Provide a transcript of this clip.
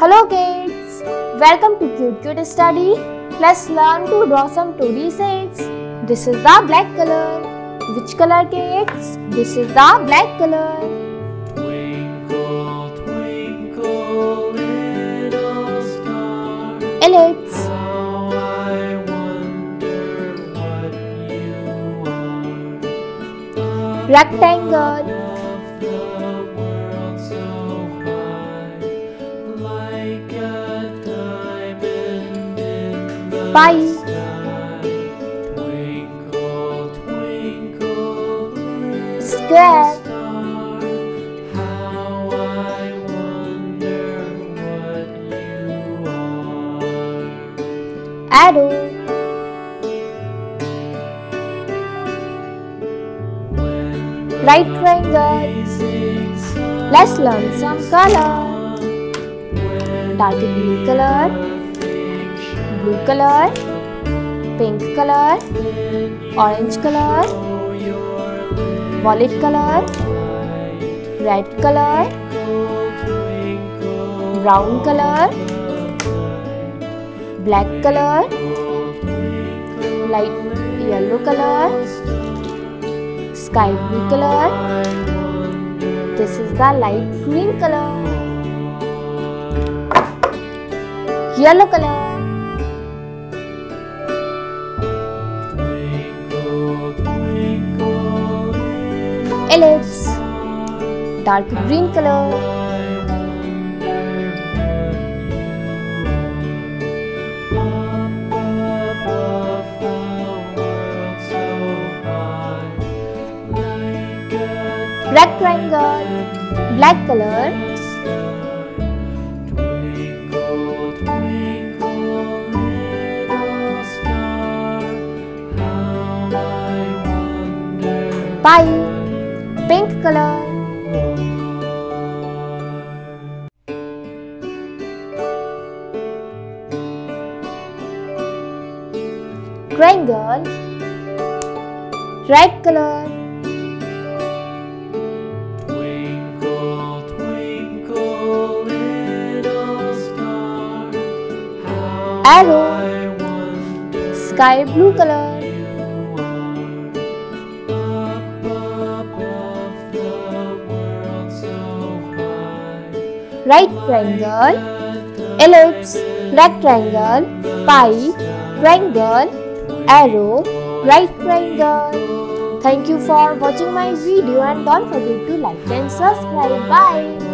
Hello kids, welcome to Cute Cute Study. Let's learn to draw some 2D sets. This is the black color. Which color kids? This is the black color. Twinkle, twinkle, little star, how I wonder what you are. rectangle, you are. arrow, right triangle. Let's learn some color. Dark green color, blue colour pink colour orange colour violet colour red colour brown colour black colour light yellow colour sky blue colour this is the light green colour yellow colour ellipse, dark green color, a rectangle, black color, Twinkle, pink color, triangle, red color, Twinkle, twinkle, little star, Arrow. Sky blue color, right triangle, ellipse, rectangle, pie, triangle, arrow, right triangle. Thank you for watching my video and don't forget to like and subscribe. Bye.